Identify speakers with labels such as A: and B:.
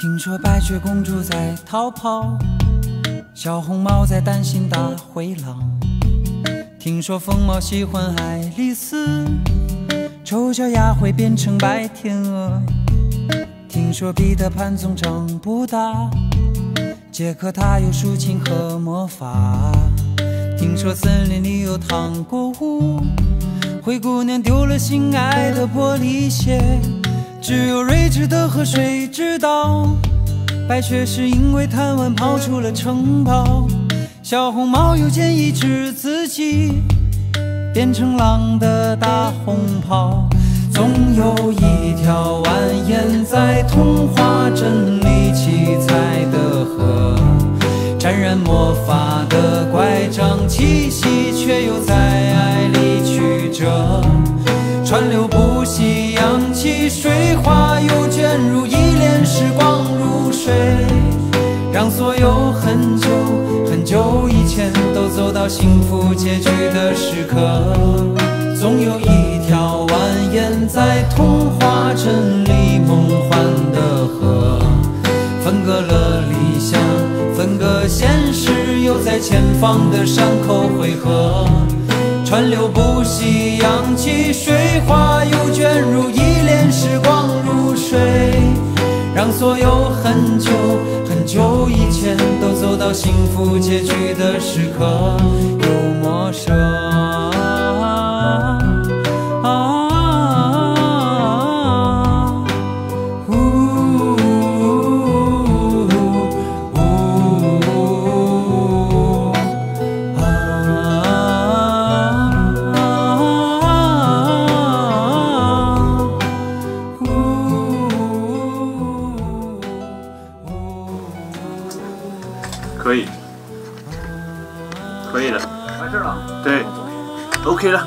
A: 听说白雪公主在逃跑，小红帽在担心大灰狼。听说疯帽喜欢爱丽丝，丑小鸭会变成白天鹅。听说彼得潘总长不大，杰克他有竖琴和魔法。听说森林里有糖果屋，灰姑娘丢了心爱的玻璃鞋。只有睿智的河水知道，白雪是因为贪玩跑出了城堡。小红帽又见一只自己变成狼的大红袍。总有一条蜿蜒在童话镇里七彩的河，沾染魔法的乖张气息，却又在爱里曲折，川流不息，起水花，又卷入一帘时光如水，让所有很久很久以前都走到幸福结局的时刻。总有一条蜿蜒在童话镇里梦幻的河，分隔了理想，分隔现实，又在前方的山口汇合。川流不息，扬起水花，又所有很久很久以前都走到幸福结局的时刻，又陌生。
B: 可以，可以了，
C: 完事了。
B: 对，OK 了。